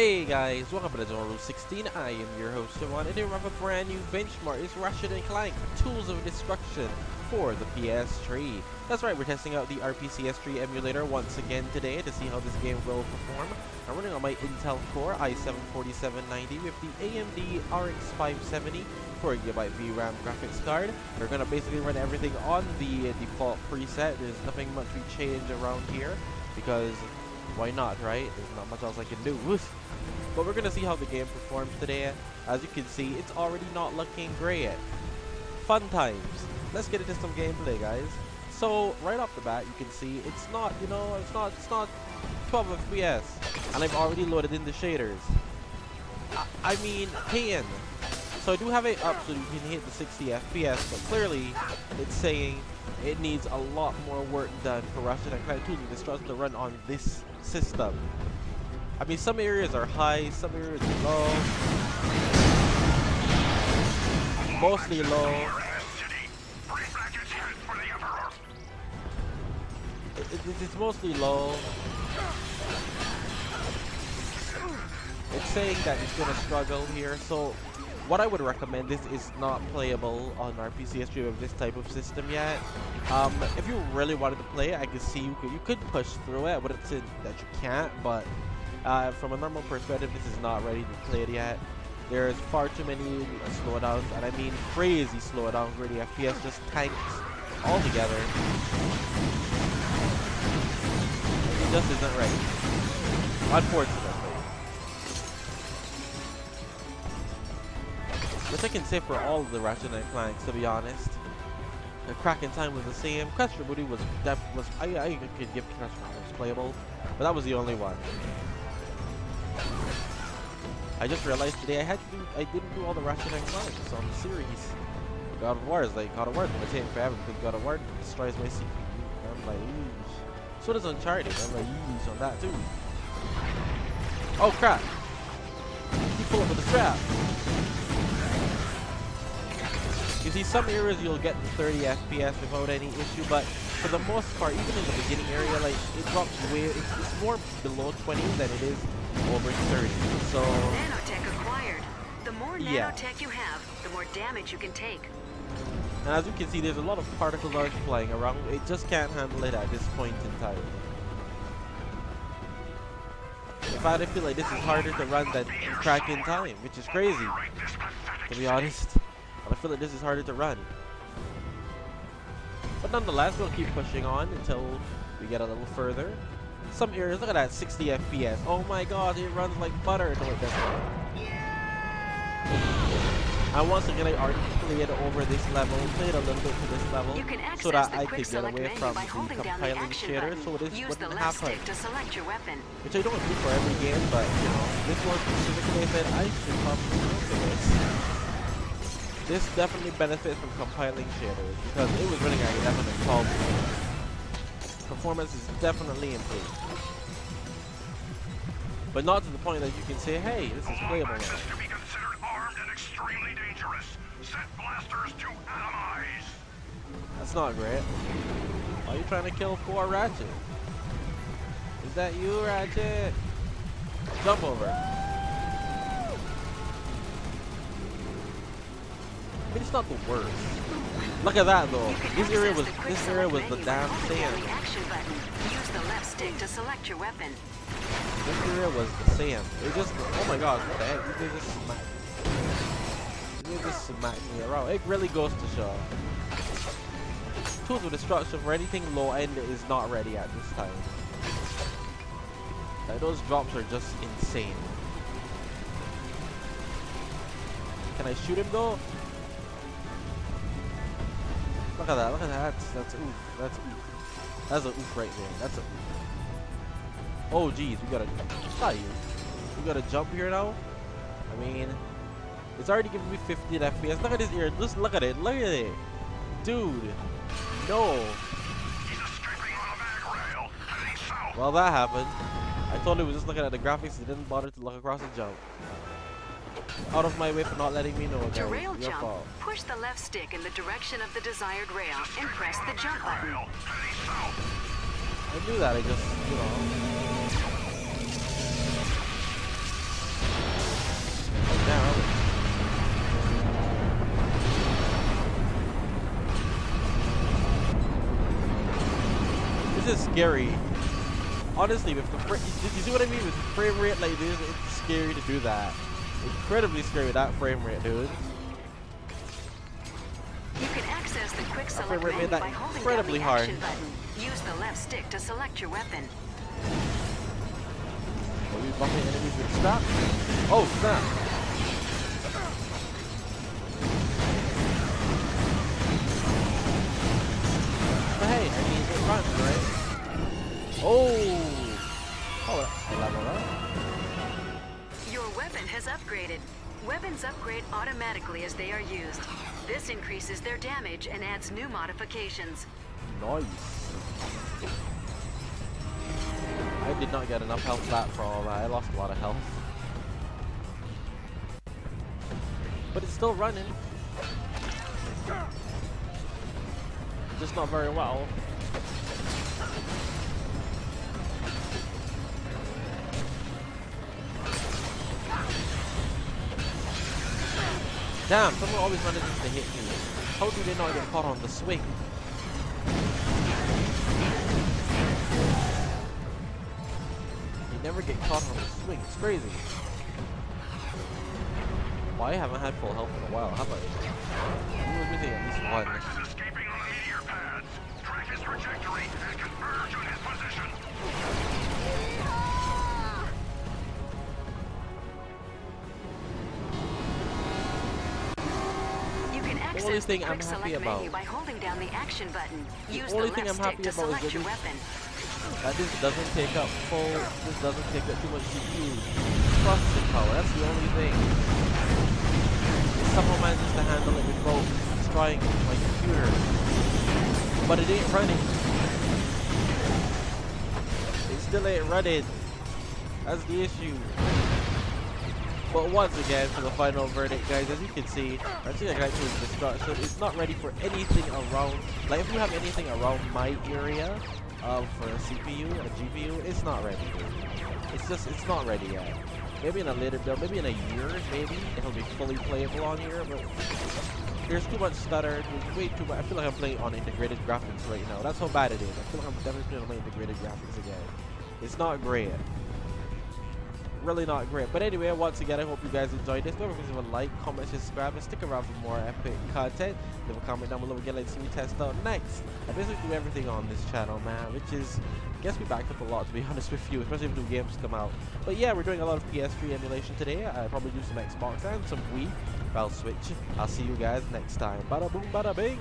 Hey guys, welcome to Jevonrulez16. I am your host, Jevon, and we have a brand new benchmark. It's Ratchet and Clank Tools of Destruction for the PS3. That's right, we're testing out the RPCS3 emulator once again today to see how this game will perform. I'm running on my Intel Core i7-4790 with the AMD RX 570 4GB VRAM graphics card. We're gonna basically run everything on the default preset. There's nothing much we change around here because why not, right? There's not much else I can do. But we're gonna see how the game performs today. As you can see, it's already not looking great. Fun times. Let's get into some gameplay, guys. So right off the bat, you can see it's not, you know, it's not, it's not 12 FPS, and I've already loaded in the shaders. I, I mean, 10. So I do have it up oh, so you can hit the 60 FPS, but clearly it's saying it needs a lot more work done for Ratchet and Clank 2 Destruction to run on this system. I mean, some areas are high, some areas are low. Mostly low. It, it, it's mostly low. It's saying that it's gonna struggle here, so what I would recommend, this is not playable on RPCS3 with this type of system yet. Um, if you really wanted to play it, I could see you could, you could push through it. I wouldn't say that you can't, but uh, from a normal perspective, this is not ready to play it yet. There's far too many slowdowns, and I mean crazy slowdowns where the FPS just tanks altogether. It just isn't ready. Unfortunately. Which I can say for all of the Ratchet and Clanks, to be honest. The Crack in Time was the same. Quest for Booty was def was I I could give Crash was playable, but that was the only one. I just realized today I had to do I didn't do all the Ratchet and Clanks on the series. God of War is like God of War is gonna take forever because God of War destroys my CPU. I'm like, Eesh. so does Uncharted. I'm like, Eesh on that too. Oh crap! He pulled with the strap. You see, some areas you'll get 30 FPS without any issue, but for the most part, even in the beginning area, like it drops way. It's, it's more below 20 than it is over 30. So. Nanotech acquired. The more Yeah. nanotech you have, the more damage you can take. And as you can see, there's a lot of particle large flying around. It just can't handle it at this point in time. In fact, I feel like this is harder to run than Crack in Time, which is crazy, to be honest. I feel like this is harder to run. But nonetheless, we'll keep pushing on until we get a little further. Some areas, look at that, 60 FPS. Oh my god, it runs like butter. No, it doesn't. And once again, I already played over this level, played a little bit to this level, You can so that I could get away from the the compiling action shader, so this Use the wouldn't happen. stick to select your weapon. Which I don't do for every game, but you know, this one specifically I said I should probably at this. This definitely benefits from compiling shaders because it was running at 11 and 12. Performance is definitely improved. But not to the point that you can say, hey, this is playable now. to be considered armed and extremely dangerous. Set blasters to atomize. That's not great. Why are you trying to kill four Ratchet? Is that you, Ratchet? Jump over. Mean, it's not the worst. Look at that though. This area was the this area was the damn sand. the action button. Use the left stick to select your weapon. This area was the sand. It just oh my god, what the heck? You just smack. You guys just smack me around. It really goes to show. Tools of destruction for anything low end is not ready at this time. Like those drops are just insane. Can I shoot him though? Look at that, look at that. That's, oof. That's oof. That's a oof right there. That's a oof. Oh geez, we gotta not you. We gotta jump here now? I mean it's already giving me 15 FPS. Look at this ear. Just look at it. Look at it. Dude. No. Well that happened. I thought it was just looking at the graphics and didn't bother to look across and jump out of my way for not letting me know. To rail jump, fault. push the left stick in the direction of the desired rail and press the jump button. I knew that, I just, you know. This is scary. Honestly, with the you see what I mean with the frame rate like this, it's scary to do that. Incredibly scary with that frame rate, dude. You can access the quick select frame rate menu made that by holding down incredibly the hard. button. Use the left stick to select your weapon. Oh, Are we buffing enemies with snap? Oh, snap. Weapons upgrade automatically as they are used. This increases their damage and adds new modifications. Nice. I did not get enough health back for all that. I lost a lot of health. But it's still running. Just not very well. Damn, someone always manages to hit me. How do they not get caught on the swing? You never get caught on the swing. It's crazy. Why I haven't had full health in a while? How about you was missing at least one. Only the thing I'm quick happy select menu about- by holding down the action button. The Use only the thing left I'm stick happy to about is your that weapon. That this doesn't take up full, this doesn't take up too much CPU processing power. That's the only thing. It somehow manages to handle it without destroying my computer. But it ain't running. It still ain't running. That's the issue. But once again, for the final verdict, guys, as you can see, Ratchet Clank 2 Destruction is not ready for anything around, like if you have anything around my area, um, for a CPU, a GPU, it's not ready. It's just, it's not ready yet. Maybe in a later build, maybe in a year, maybe, it'll be fully playable on here, but there's too much stutter, there's way too much, I feel like I'm playing on integrated graphics right now. That's how bad it is. I feel like I'm definitely playing on integrated graphics again. It's not great really not great. But anyway, once again, I hope you guys enjoyed this. Don't forget to leave a like, comment, subscribe, and stick around for more epic content. Leave a comment down below again, let's see me test out next. I basically do everything on this channel, man, which is, I guess we backed up a lot, to be honest with you, especially if new games come out. But yeah, we're doing a lot of PS3 emulation today. I probably do some Xbox and some Wii. I'll switch. I'll see you guys next time. Bada boom, bada bing.